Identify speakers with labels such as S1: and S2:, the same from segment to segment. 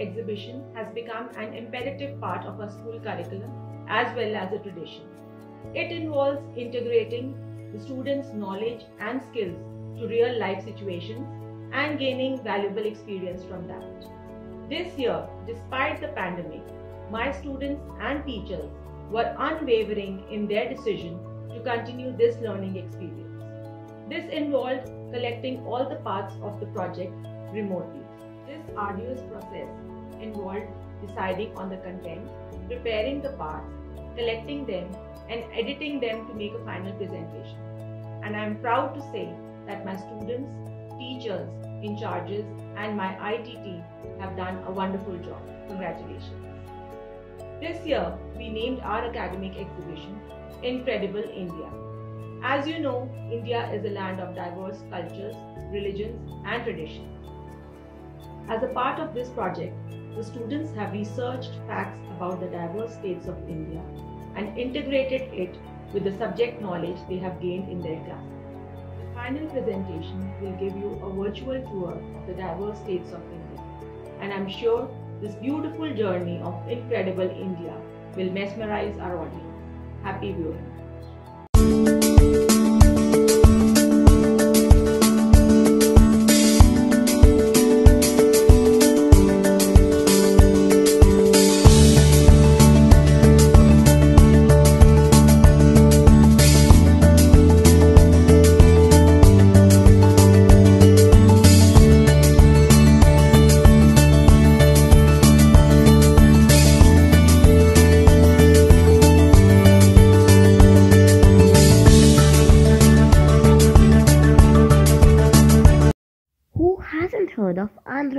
S1: exhibition has become an imperative part of our school curriculum as well as a tradition. It involves integrating the students' knowledge and skills to real life situations and gaining valuable experience from that. This year, despite the pandemic, my students and teachers were unwavering in their decision to continue this learning experience. This involved collecting all the parts of the project remotely. This arduous process involved deciding on the content, preparing the parts, collecting them, and editing them to make a final presentation. And I am proud to say that my students, teachers, in charges, and my IT team have done a wonderful job. Congratulations. This year, we named our academic exhibition Incredible India. As you know, India is a land of diverse cultures, religions, and traditions. As a part of this project, the students have researched facts about the diverse states of India and integrated it with the subject knowledge they have gained in their class. The final presentation will give you a virtual tour of the diverse states of India, and I'm sure this beautiful journey of incredible India will mesmerize our audience. Happy viewing.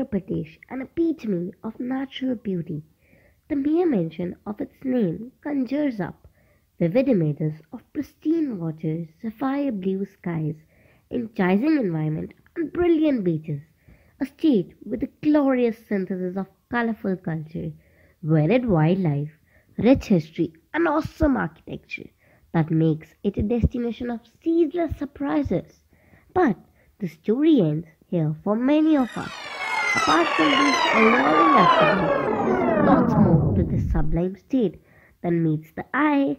S2: Andhra Pradesh, an epitome of natural beauty? The mere mention of its name conjures up vivid images of pristine waters, sapphire blue skies, enticing environment, and brilliant beaches. A state with a glorious synthesis of colorful culture, varied wildlife, rich history, and awesome architecture that makes it a destination of ceaseless surprises. But the story ends here for many of us. Apart from these alluring activities, lots more to this sublime state than meets the eye.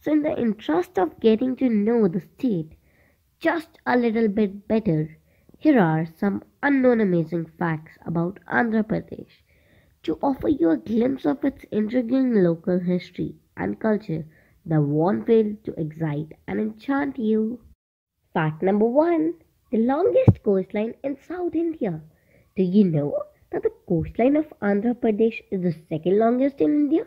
S2: So, in the interest of getting to know the state just a little bit better, here are some unknown amazing facts about Andhra Pradesh to offer you a glimpse of its intriguing local history and culture that won't fail to excite and enchant you. Fact number one the longest coastline in South India. Do you know that the coastline of Andhra Pradesh is the second longest in India?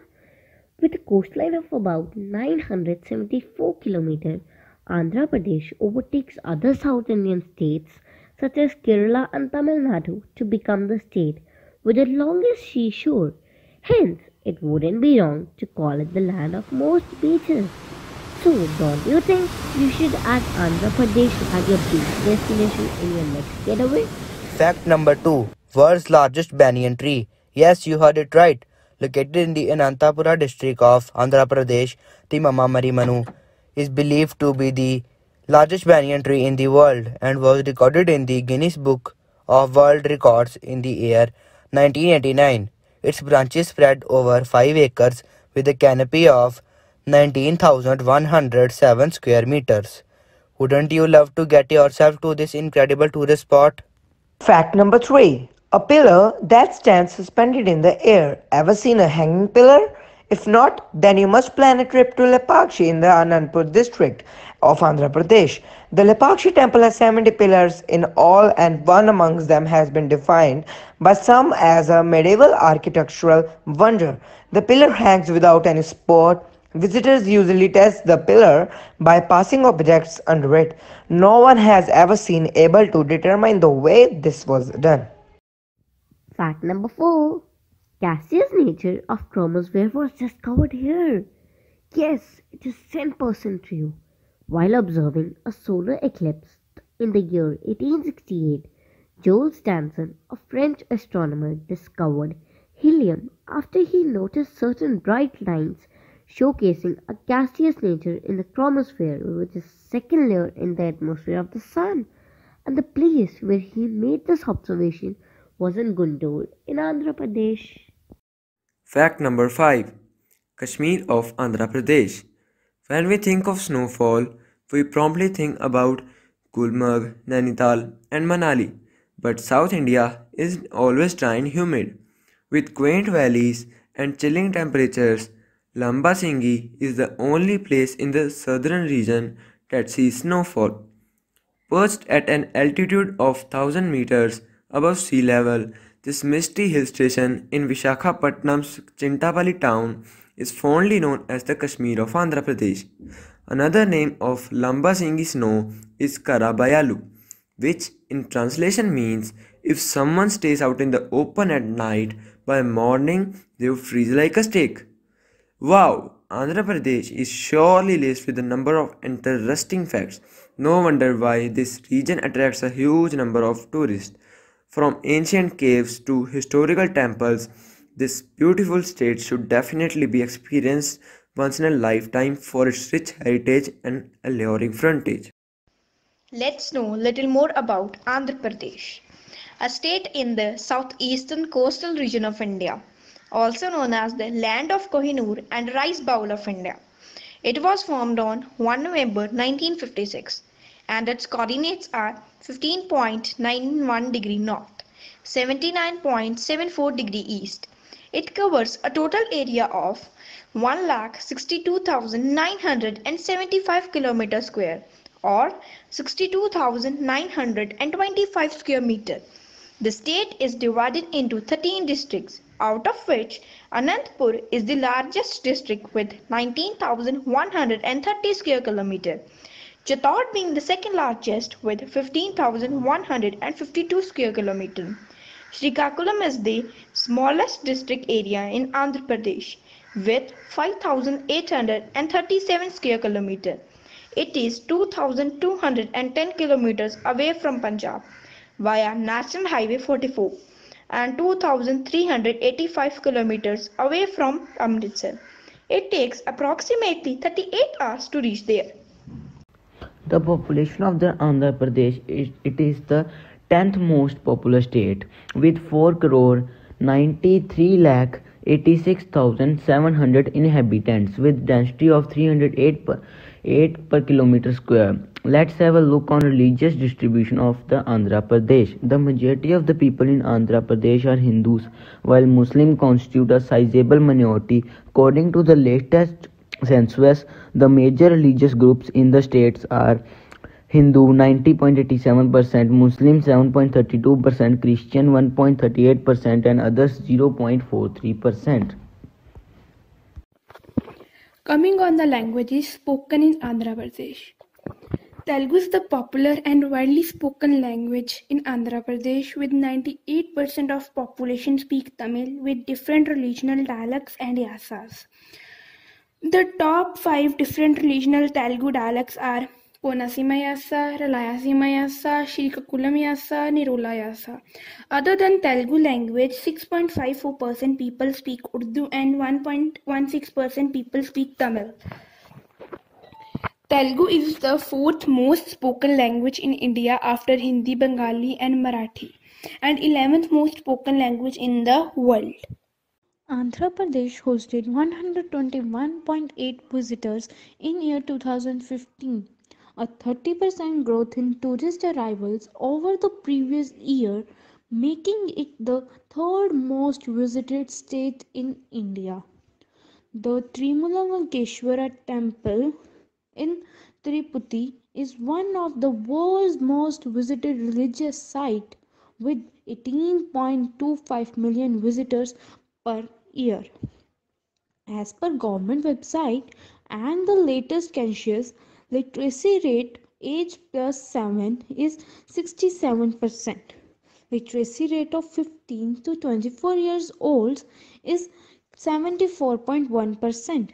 S2: With a coastline of about 974 kilometers, Andhra Pradesh overtakes other South Indian states such as Kerala and Tamil Nadu to become the state with the longest seashore. Hence, it wouldn't be wrong to call it the land of most beaches. So, don't you think you should add Andhra Pradesh as your beach destination in your next getaway?
S3: Fact number 2 World's largest banyan tree. Yes, you heard it right. Located in the Anantapura district of Andhra Pradesh, the Mama Marimanu is believed to be the largest banyan tree in the world and was recorded in the Guinness Book of World Records in the year 1989. Its branches spread over 5 acres with a canopy of 19,107 square meters. Wouldn't you love to get yourself to this incredible tourist spot?
S4: Fact number three A pillar that stands suspended in the air. Ever seen a hanging pillar? If not, then you must plan a trip to Lepakshi in the Anantapur district of Andhra Pradesh. The Lepakshi temple has 70 pillars in all, and one amongst them has been defined by some as a medieval architectural wonder. The pillar hangs without any support. Visitors usually test the pillar by passing objects under it. No one has ever seen able to determine the way this was done.
S2: Fact number 4 Gaseous nature of chromosphere was discovered here. Yes, it is 10% true. While observing a solar eclipse in the year 1868, Jules Janssen, a French astronomer, discovered helium after he noticed certain bright lines showcasing a gaseous nature in the chromosphere, which is second layer in the atmosphere of the sun. And the place where he made this observation was in Guntur in Andhra Pradesh.
S5: Fact number 5 Kashmir of Andhra Pradesh. When we think of snowfall, we promptly think about Gulmarg, Nainital, and Manali. But South India is always dry and humid. With quaint valleys and chilling temperatures, Lambasingi is the only place in the southern region that sees snowfall. Perched at an altitude of 1000 meters above sea level, this misty hill station in Vishakhapatnam's Chintapalli town is fondly known as the Kashmir of Andhra Pradesh. Another name of Lambasingi snow is Karabayalu, which in translation means if someone stays out in the open at night, by morning they would freeze like a steak. Wow, Andhra Pradesh is surely laced with a number of interesting facts. No wonder why this region attracts a huge number of tourists. From ancient caves to historical temples, this beautiful state should definitely be experienced once in a lifetime for its rich heritage and alluring frontage.
S6: Let's know a little more about Andhra Pradesh, a state in the southeastern coastal region of India, also known as the land of Kohinoor and rice bowl of India. It was formed on 1 November 1956 and its coordinates are 15.91 degree north, 79.74 degree east. It covers a total area of 1,62,975 km square or 62,925 square meter. The state is divided into 13 districts, out of which Anantapur is the largest district with 19,130 square kilometer. Chittoor being the second largest with 15,152 square kilometer. Srikakulam is the smallest district area in Andhra Pradesh with 5,837 square kilometer. It is 2,210 kilometers away from Punjab via National Highway 44 and 2,385 kilometers away from Amritsar. It takes approximately 38 hours to reach there.
S7: The population of the Andhra Pradesh is it is the 10th most populous state with 4 crore 93 lakh 86,700 inhabitants with density of 308 per, 8 per kilometer square. Let's have a look on religious distribution of the Andhra Pradesh. The majority of the people in Andhra Pradesh are Hindus, while Muslims constitute a sizable minority. According to the latest census, the major religious groups in the states are Hindu 90.87%, Muslim 7.32%, Christian 1.38%, and others 0.43%.
S8: Coming on the languages spoken in Andhra Pradesh. Telugu is the popular and widely spoken language in Andhra Pradesh with 98% of population speak Tamil with different regional dialects and yasas. The top 5 different regional Telugu dialects are Srikakulam Yasa, Nirula Yasa. Other than Telugu language, 6.54% people speak Urdu and 1.16% people speak Tamil. Telugu is the fourth most spoken language in India after Hindi, Bengali, and Marathi, and 11th most spoken language in the world.
S9: Andhra Pradesh hosted 121.8 visitors in year 2015, a 30% growth in tourist arrivals over the previous year, making it the third most visited state in India. The Trimulankeshwara temple in Tirupati is one of the world's most visited religious site with 18.25 million visitors per year. As per government website and the latest census, literacy rate age plus 7 is 67%. Literacy rate of 15 to 24 years old is 74.1%.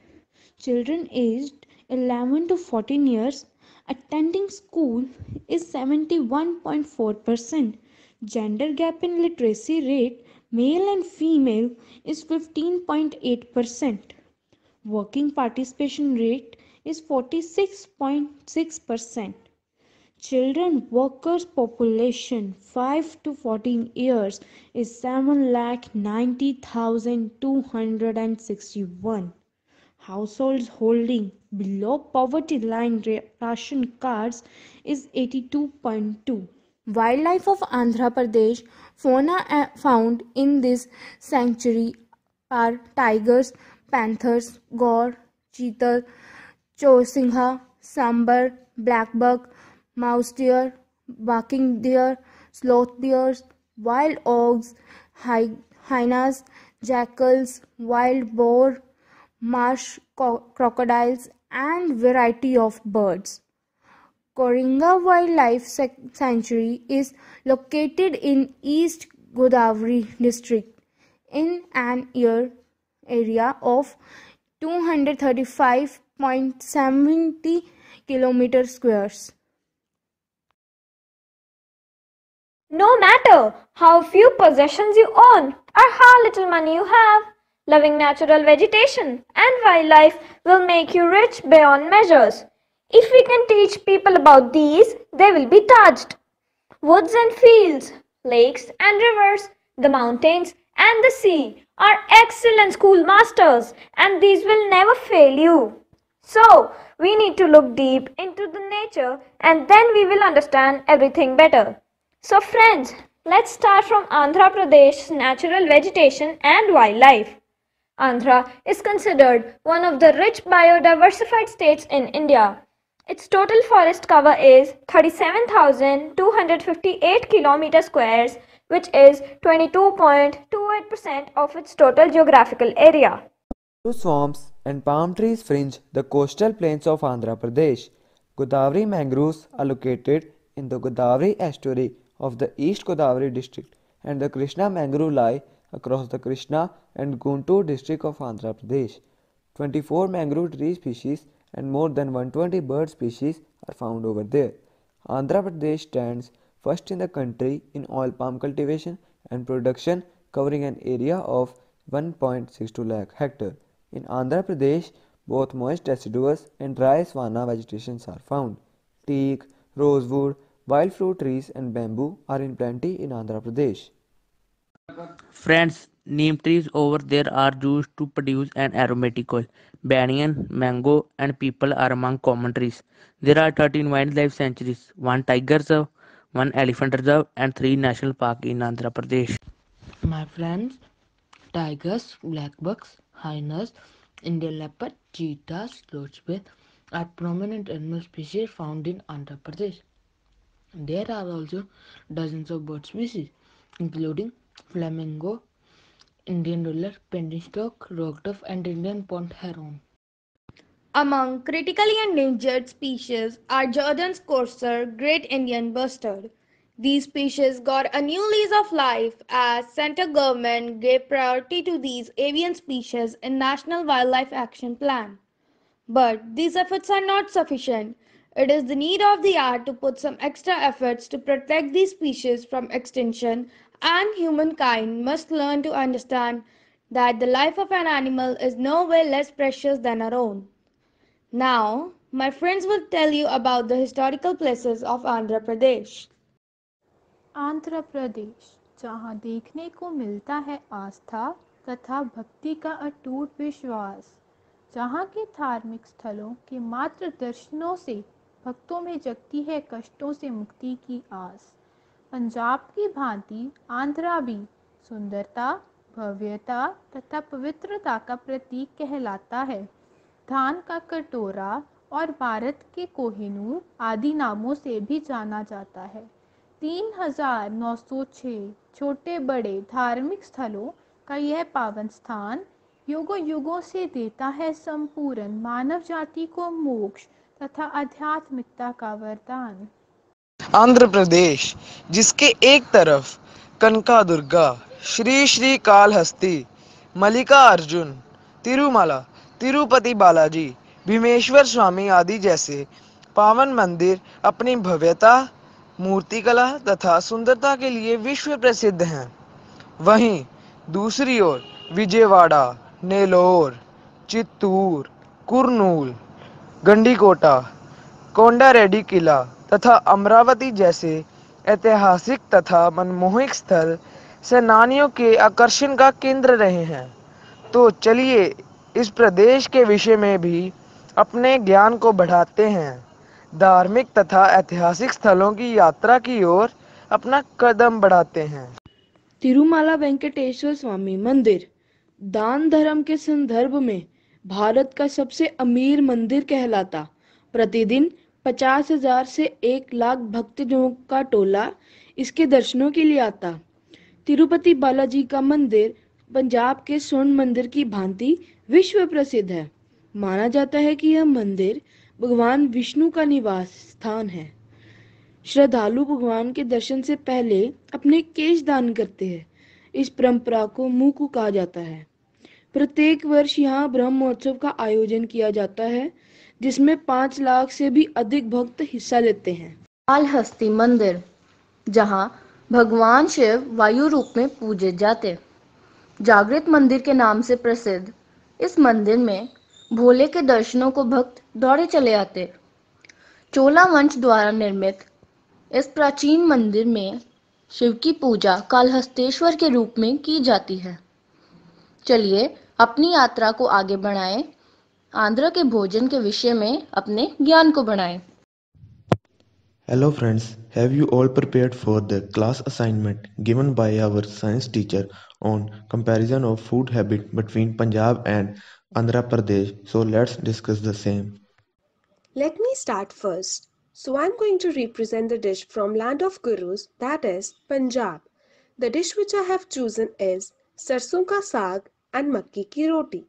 S9: Children aged 11 to 14 years attending school is 71.4%. Gender gap in literacy rate male and female is 15.8%. Working participation rate is 46.6%. children workers population 5 to 14 years is 7,90,261. Households holding below poverty line ration cards is 82.2. Wildlife of Andhra Pradesh fauna uh, found in this sanctuary are tigers, panthers, gaur, cheetah, chosingha, sambar, blackbuck, mouse deer, barking deer, sloth bears, wild ogs, hyenas, jackals, wild boar, marsh crocodiles, and variety of birds. Coringa Wildlife Sanctuary is located in East Godavari district in an area of 235.70 km squares.
S10: No matter how few possessions you own or how little money you have, loving natural vegetation and wildlife will make you rich beyond measures. If we can teach people about these, they will be touched. Woods and fields, lakes and rivers, the mountains and the sea are excellent schoolmasters and these will never fail you. So, we need to look deep into the nature and then we will understand everything better. So friends, let's start from Andhra Pradesh's natural vegetation and wildlife. Andhra is considered one of the rich biodiversified states in India. Its total forest cover is 37,258 km squares which is 22.28% of its total geographical area.
S11: Swamps and palm trees fringe the coastal plains of Andhra Pradesh. Godavari mangroves are located in the Godavari estuary of the East Godavari district and the Krishna mangrove lie across the Krishna and Guntur district of Andhra Pradesh. 24 mangrove tree species and more than 120 bird species are found over there. Andhra Pradesh stands first in the country in oil palm cultivation and production covering an area of 1.62 lakh hectare. In Andhra Pradesh, both moist deciduous and dry savanna vegetations are found. Teak, rosewood, Wild fruit trees and bamboo are in plenty in Andhra Pradesh.
S12: Friends, neem trees over there are used to produce an aromatic oil. Banyan, mango, and peepal are among common trees. There are 13 wildlife sanctuaries, 1 tiger reserve, 1 elephant reserve, and 3 national parks in Andhra Pradesh.
S13: My friends, tigers, blackbucks, hyenas, Indian leopard, cheetahs, sloths are prominent animal species found in Andhra Pradesh. There are also dozens of bird species, including flamingo, Indian painted stork, rockdove, and Indian pond heron.
S14: Among critically endangered species are Jerdon's courser great Indian bustard. These species got a new lease of life as central government gave priority to these avian species in National Wildlife Action Plan. But these efforts are not sufficient. It is the need of the hour to put some extra efforts to protect these species from extinction and humankind must learn to understand that the life of an animal is nowhere less precious than our own. Now, my friends will tell you about the historical places of Andhra Pradesh.
S9: Andhra Pradesh, जहाँ देखने को मिलता है आस्था तथा भक्ति का अटूट विश्वास, जहाँ के धार्मिक स्थलों के मात्र दर्शनों से, भक्तों में जगती है कष्टों से मुक्ति की आस। पंजाब की भांति आंध्रा भी सुंदरता, भव्यता तथा पवित्रता का प्रतीक कहलाता है। धान का कटोरा और भारत के कोहिनूर आदि नामों से भी जाना जाता है। तीन हज़ार नौ सौ छः छोटे बड़े धार्मिक स्थलों का यह पावन स्थान युगों युगों से देता है संपूर्ण मानव जाति को मोक्ष तथा आध्यात्मिकता का वरदान।
S15: आंध्र प्रदेश, जिसके एक तरफ़ कनका दुर्गा, श्री श्री कालहस्ती मलिका अर्जुन, तिरुमला, तिरुपति बालाजी, भीमेश्वर स्वामी आदि जैसे पावन मंदिर अपनी भव्यता मूर्तिकला तथा सुंदरता के लिए विश्व प्रसिद्ध हैं। वहीं दूसरी ओर विजयवाड़ा नेलोर चित्तूर, कुरनूल, गंडीकोटा कोंडा रेड्डी किला तथा अमरावती जैसे ऐतिहासिक तथा मनमोहक स्थल सेनानियों के आकर्षण का केंद्र रहे हैं। तो चलिए इस प्रदेश के विषय में भी अपने ज्ञान को बढ़ाते हैं। धार्मिक तथा ऐतिहासिक स्थलों की यात्रा की ओर अपना कदम बढ़ाते हैं।
S16: तिरुमाला वेंकटेश्वर स्वामी मंदिर, दान धर्म के संदर्भ में भारत का सबसे अमीर मंदिर कहलाता। प्रतिदिन पचास हज़ार से एक लाख भक्तजनों का टोला इसके दर्शनों के लिए आता। तिरुपति बालाजी का मंदिर, पंजाब के स्वर्ण मंदिर की भांति विश्व प्रसिद्ध है। माना जाता है कि यह मंदिर भगवान विष्णु का निवास स्थान है। श्रद्धालु भगवान के दर्शन से पहले अपने केश दान करते हैं। इस परंपरा को मुकु कहा जाता है। प्रत्येक वर्ष यहाँ ब्रह्म महोत्सव का आयोजन किया जाता है, जिसमें पाँच लाख से भी अधिक भक्त हिस्सा लेते हैं।
S17: कालहस्ती मंदिर, जहाँ भगवान शिव वायु रूप में पूजे जाते। जागृत मंदिर के नाम से प्रसिद्ध, इस मंदिर में भोले के दर्शनों को भक्त दौड़े चले आते। चोला वंश द्वारा निर्मित इस प्राचीन मंदिर में शिव की पूजा काल के रूप में की जाती है। चलिए अपनी यात्रा को आगे बढ़ाएँ, आंध्र के भोजन के विषय में अपने ज्ञान को बढ़ाए।
S18: Hello friends have you all prepared for the class assignment given by our science teacher on comparison of food habit between Punjab and Andhra Pradesh? So let's discuss the same.
S19: Let me start first. So I'm going to represent the dish from land of gurus that is Punjab. The dish which I have chosen is sarson ka saag and makki ki roti.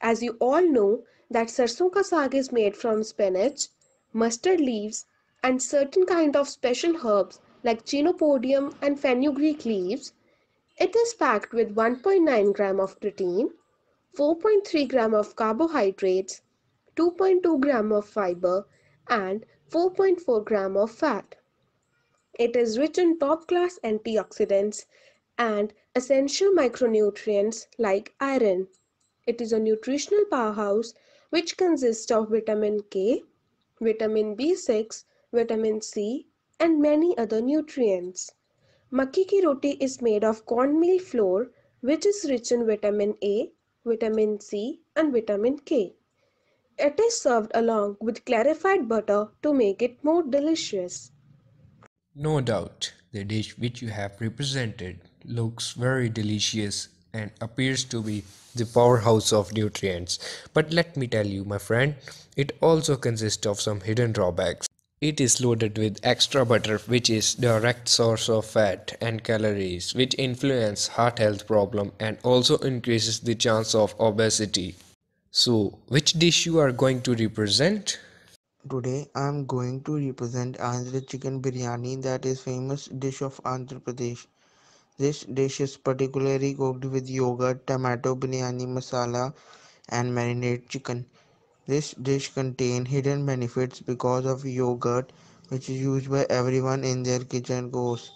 S19: As you all know that sarson ka saag is made from spinach, mustard leaves and certain kind of special herbs like chenopodium and fenugreek leaves. It is packed with 1.9 gram of protein, 4.3 gram of carbohydrates, 2.2 gram of fiber and 4.4 gram of fat. It is rich in top class antioxidants and essential micronutrients like iron. It is a nutritional powerhouse which consists of vitamin K, vitamin B6, vitamin C, and many other nutrients. Makki ki roti is made of cornmeal flour which is rich in vitamin A, vitamin C, and vitamin K. It is served along with clarified butter to make it more delicious.
S20: No doubt, the dish which you have represented looks very delicious and appears to be the powerhouse of nutrients. But let me tell you, my friend, it also consists of some hidden drawbacks. It is loaded with extra butter which is direct source of fat and calories which influence heart health problem and also increases the chance of obesity. So, which dish you are going to represent?
S3: Today I am going to represent Andhra chicken biryani that is famous dish of Andhra Pradesh. This dish is particularly cooked with yogurt, tomato, biryani masala and marinated chicken. This dish contains hidden benefits because of yogurt which is used by everyone in their kitchen course.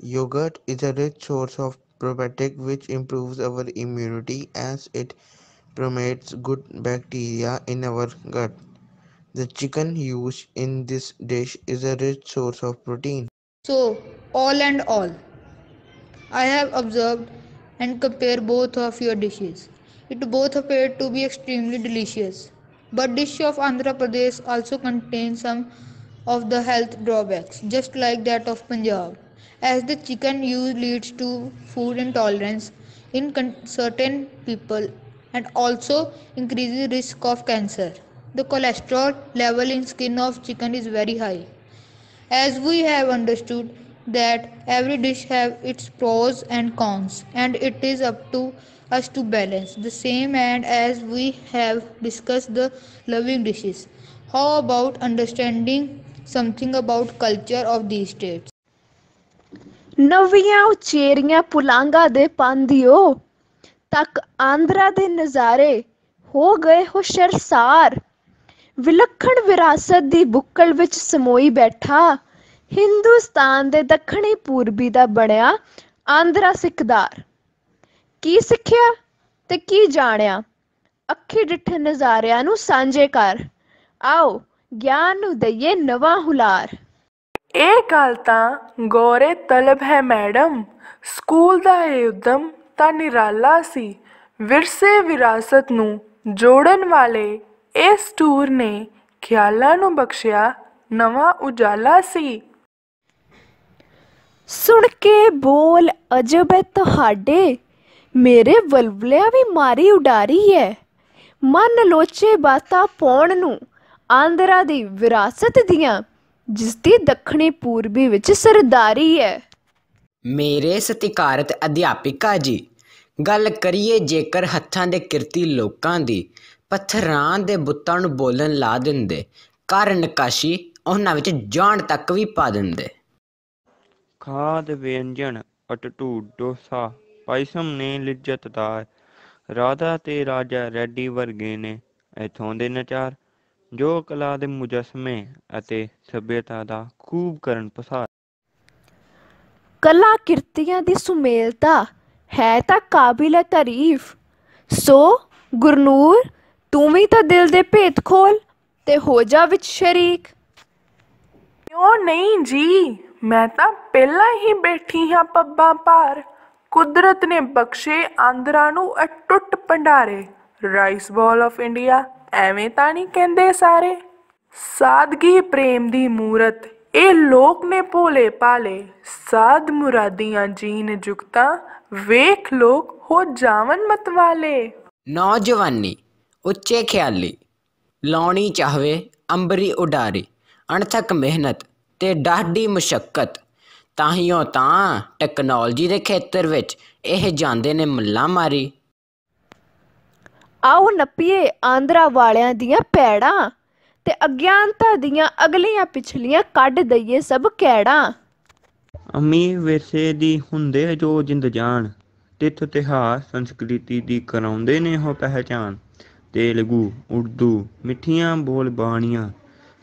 S3: Yogurt is a rich source of probiotic which improves our immunity as it promotes good bacteria in our gut. The chicken used in this dish is a rich source of protein.
S21: So, all and all, I have observed and compared both of your dishes. It both appeared to be extremely delicious. But dish of Andhra Pradesh also contains some of the health drawbacks, just like that of Punjab, as the chicken use leads to food intolerance in certain people and also increases risk of cancer. The cholesterol level in skin of chicken is very high. As we have understood that every dish have its pros and cons and it is up to us to balance the same and as we have discussed the loving dishes. How about understanding something about culture of these states?
S22: ਨਵੀਆਂ ਉਚੇਰੀਆਂ ਪੁਲਾਂਗਾ ਦੇ ਪਾਂਧਿਓ ਤੱਕ ਆਂਧਰਾ ਦੇ ਨਜ਼ਾਰੇ ਹੋ ਗਏ ਹੋ ਸ਼ਰਸਾਰ ਵਿਲੱਖਣ ਵਿਰਾਸਤ ਦੀ ਬੁੱਕਲ ਵਿੱਚ ਸਮੋਈ ਬੈਠਾ ਹਿੰਦੁਸਤਾਨ ਦੇ ਦੱਖਣੀ ਪੂਰਬੀ ਦਾ ਬਣਿਆ ਆਂਧਰਾ ਸਿੱਖਦਾਰ ਕੀ ਸਿੱਖਿਆ ਤੇ ਕੀ ਜਾਣਿਆ? ਅੱਖੀ ਡਿੱਠੇ ਨਜ਼ਾਰਿਆਂ ਨੂੰ ਸਾਂਝੇ ਕਰ। ਆਓ ਗਿਆਨ ਨੂੰ ਦਈਏ ਨਵਾਂ ਹੁਲਾਰ।
S23: ਇਹ ਗੱਲ ਤਾਂ ਗੌਰੇ ਤਲਬ ਹੈ ਮੈਡਮ। ਸਕੂਲ ਦਾ ਇਹ ਉਦਮ ਤਾਂ ਨਿਰਾਲਾ ਸੀ। ਵਿਰਸੇ ਵਿਰਾਸਤ ਨੂੰ ਜੋੜਨ ਵਾਲੇ ਇਸ ਟੂਰ ਨੇ ਖਿਆਲਾਂ ਨੂੰ ਬਖਸ਼ਿਆ ਨਵਾਂ ਉਜਾਲਾ ਸੀ।
S22: ਸੁਣ ਕੇ ਬੋਲ ਅਜਬ ਹੈ ਤੁਹਾਡੇ। ਮੇਰੇ ਵਲਵਲਿਆਂ ਵੀ ਮਾਰੀ ਉਡਾਰੀ ਹੈ ਮਨ ਲੋਚੇ ਬਾਤਾਂ ਪਾਉਣ ਨੂੰ ਆਂਧਰਾ ਦੀ ਵਿਰਾਸਤ ਦੀਆਂ ਜਿਸ ਦੀ ਦੱਖਣੀ ਪੂਰਬੀ ਵਿੱਚ ਸਰਦਾਰੀ ਹੈ
S24: ਮੇਰੇ ਸਤਿਕਾਰਤ ਅਧਿਆਪਿਕਾ ਜੀ ਗੱਲ ਕਰੀਏ ਜੇਕਰ ਹੱਥਾਂ ਦੇ ਕਿਰਤੀ ਲੋਕਾਂ ਦੀ ਪੱਥਰਾਂ ਦੇ ਬੁੱਤਾਂ ਨੂੰ ਬੋਲਣ ਲਾ ਦਿੰਦੇ ਕਰ ਨਕਾਸ਼ੀ ਉਹਨਾਂ ਵਿੱਚ ਜਾਣ ਤੱਕ ਵੀ ਪਾ ਦਿੰਦੇ।
S25: ਖਾਦ ਵਿਅੰਜਨ ਅਟਟੂ ਡੋਸਾ ਪਾਇਸਮ ਨੇ ਲਿਜਤਦਾਰ ਰਾਧਾ ਤੇ ਰਾਜਾ ਰੈਡੀ ਵਰਗੇ ਨੇ ਇਥੋਂ ਦੇ ਨਚਾਰ। ਜੋ ਕਲਾ ਦੇ ਮੁਜਸਮੇ ਅਤੇ ਸਭਿਅਤਾ ਦਾ ਖੂਬ ਕਰਨ ਪਸਾਰ।
S22: ਕਲਾ ਕਿਰਤੀਆਂ ਦੀ ਸੁਮੇਲਤਾ ਹੈ ਤਾਂ ਕਾਬਿਲ ਤਾਰੀਫ। ਸੋ ਗੁਰਨੂਰ ਤੂੰ ਵੀ ਤਾਂ ਦਿਲ ਦੇ ਭੇਤ ਖੋਲ ਤੇ ਹੋ ਜਾ ਵਿੱਚ ਸ਼ਰੀਕ।
S23: ਕਿਉਂ ਨਹੀਂ ਜੀ? ਮੈਂ ਤਾਂ ਪਹਿਲਾਂ ਹੀ ਬੈਠੀ ਹਾਂ ਪੱਬਾਂ ਭਾਰ ਕੁਦਰਤ ਨੇ ਬਖਸ਼ੇ ਆਂਧਰਾ ਨੂੰ ਅਟੁੱਟ ਭੰਡਾਰੇ। ਰਾਈਸ ਬਾਲ ਆਫ ਇੰਡੀਆ ਐਵੇਂ ਤਾਂ ਨਹੀਂ ਕਹਿੰਦੇ ਸਾਰੇ? ਸਾਦਗੀ ਪ੍ਰੇਮ ਦੀ ਮੂਰਤ, ਇਹ ਲੋਕ ਨੇ ਭੋਲੇ ਭਾਲੇ। ਸਾਧ ਮੁਰਾਦੀਆਂ ਜੀਨ ਜੁਗਤਾ, ਵੇਖ ਲੋਕ ਹੋ ਜਾਵਨ ਮਤਵਾਲੇ।
S24: ਨੌਜਵਾਨੀ, ਉੱਚੇ ਖਿਆਲੀ। ਲਾਉਣੀ ਚਾਹਵੇ, ਅੰਬਰੀ ਉਡਾਰੀ। ਅਣਥਕ ਮਿਹਨਤ ਤੇ ਡਾਢੀ ਮੁਸ਼ਕਲ ਤਾਹੀਓ ਤਾਂ ਟੈਕਨੋਲੋਜੀ ਦੇ ਖੇਤਰ ਵਿੱਚ ਇਹ ਜਾਂਦੇ ਨੇ ਮੱਲਾ ਮਾਰੀ।
S22: ਆਓ ਨੱਪੀਏ ਆਂਧਰਾ ਵਾਲਿਆਂ ਦੀਆਂ ਪੈੜਾਂ ਤੇ ਅਗਿਆਨਤਾ ਦੀਆਂ ਅਗਲੀਆਂ ਪਿਛਲੀਆਂ ਕੱਢ ਦਈਏ ਸਭ ਕੈੜਾਂ।
S25: ਅਮੀਰ ਵਿਰਸੇ ਦੀ ਹੁੰਦੇ ਜੋ ਜਿੰਦ ਜਾਨ ਤਿੱਥ ਤਿਹਾਰ ਸੰਸਕ੍ਰਿਤੀ ਦੀ ਕਰਾਉਂਦੇ ਨੇ ਉਹ ਪਹਿਚਾਨ। ਤੇਲਗੂ ਉਰਦੂ ਮਿੱਠੀਆਂ ਬੋਲ ਬਾਣੀਆਂ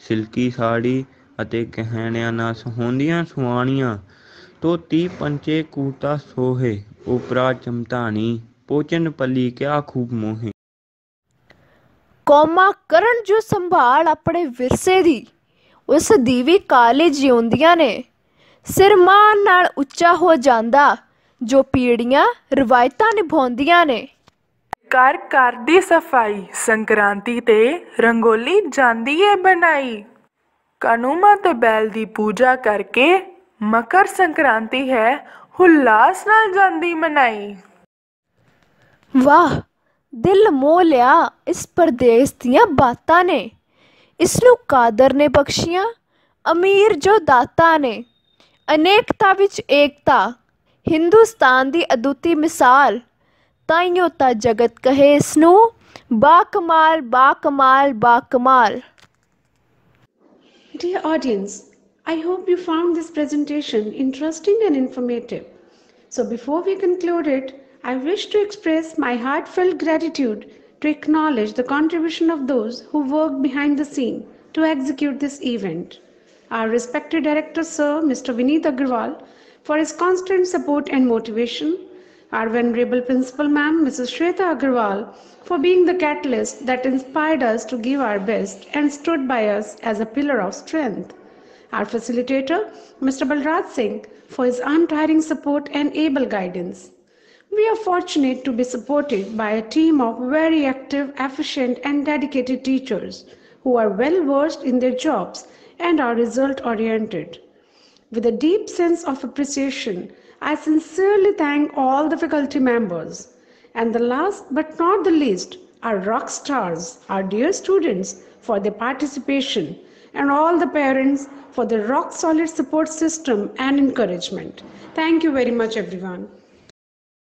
S25: ਸਿਲਕੀ ਸਾੜੀ ਅਤੇ ਗਹਿਣਿਆਂ ਨਾਲ ਸੁਹੰਦੀਆਂ ਸੁਆਣੀਆਂ ਧੋਤੀ ਪੰਚੇ ਕੂਤਾ ਸੋਹੇ ਉਪਰਾ ਚਮਤਾਣੀ ਪੋਚਨ ਪੱਲੀ ਕਿਆ ਖੂਬ ਮੋਹੇ।
S22: ਕੌਮਾਂ ਕਰਨ ਜੋ ਸੰਭਾਲ ਆਪਣੇ ਵਿਰਸੇ ਦੀ ਉਸ ਦੀ ਵੀ ਕਾਲੇ ਜਿਉਂਦੀਆਂ ਨੇ। ਸਿਰ ਮਾਨ ਨਾਲ ਉੱਚਾ ਹੋ ਜਾਂਦਾ ਜੋ ਪੀੜੀਆਂ ਰਵਾਇਤਾਂ ਨਿਭਾਉਂਦੀਆਂ ਨੇ।
S23: ਘਰ ਘਰ ਦੀ ਸਫ਼ਾਈ ਸੰਕ੍ਰਾਂਤੀ ਤੇ ਰੰਗੋਲੀ ਜਾਂਦੀ ਏ ਬਣਾਈ। ਕਾਨੂੰਮਾ ਤੇ ਬੈਲ ਦੀ ਪੂਜਾ ਕਰਕੇ ਮਕਰ ਸੰਕ੍ਰਾਂਤੀ ਹੈ ਹੁੱਲਾਸ ਨਾਲ ਜਾਂਦੀ ਮਨਾਈ।
S22: ਵਾਹ ਦਿਲ ਮੋਹ ਲਿਆ ਇਸ ਪਰਦੇਸ ਦੀਆਂ ਬਾਤਾਂ ਨੇ। ਇਸ ਨੂੰ ਕਾਦਰ ਨੇ ਬਖਸ਼ੀਆਂ ਅਮੀਰ ਜੋ ਦਾਤਾ ਨੇ। ਅਨੇਕਤਾ ਵਿੱਚ ਏਕਤਾ ਹਿੰਦੁਸਤਾਨ ਦੀ ਅਦੁੱਤੀ ਮਿਸਾਲ। ਤਾਈਓ ਤਾਂ ਜਗਤ ਕਹੇ ਇਸ ਨੂੰ ਬਾ ਕਮਾਲ ਬਾ ਕਮਾਲ ਬਾ ਕਮਾਲ
S26: Dear audience, I hope you found this presentation interesting and informative. So before we conclude it, I wish to express my heartfelt gratitude to acknowledge the contribution of those who worked behind the scene to execute this event. Our respected director, Sir Mr. Vineet Agarwal, for his constant support and motivation. Our venerable principal, ma'am, Mrs. Shweta Agarwal, for being the catalyst that inspired us to give our best and stood by us as a pillar of strength. Our facilitator, Mr. Balraj Singh, for his untiring support and able guidance. We are fortunate to be supported by a team of very active, efficient, and dedicated teachers who are well versed in their jobs and are result oriented. With a deep sense of appreciation, I sincerely thank all the faculty members. And the last but not the least, our rock stars, our dear students, for their participation, and all the parents for the rock solid support system and encouragement. Thank you very much, everyone.